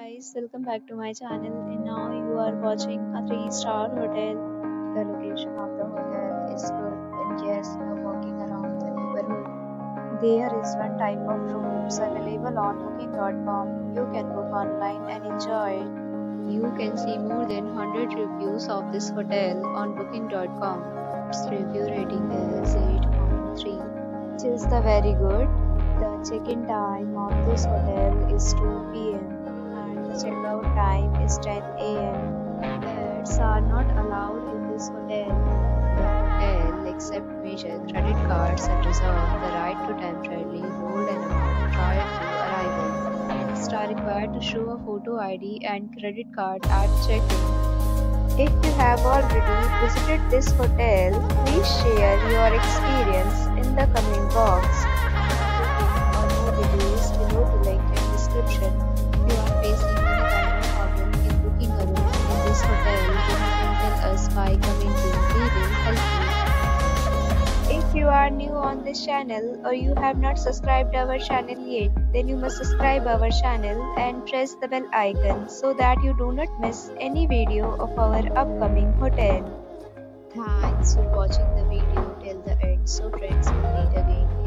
guys, welcome back to my channel and now you are watching a 3-star hotel. The location of the hotel is good and guests love walking around the neighborhood. There is one type of rooms available on booking.com. You can book online and enjoy it. You can see more than 100 reviews of this hotel on booking.com. Its review rating is 8.3 It is the very good. The check-in time of this hotel is 2 p.m. 10 a.m. Pets are not allowed in this hotel. Hotel accepts major credit cards and reserves the right to temporarily hold an amount prior to arrival. Guests are required to show a photo ID and credit card at check-in. If you have already visited this hotel, please share your experience in the comment box. by commenting. If you are new on this channel or you have not subscribed our channel yet, then you must subscribe our channel and press the bell icon so that you do not miss any video of our upcoming hotel. Thanks for watching the video till the end. So friends, we meet again.